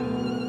Bye.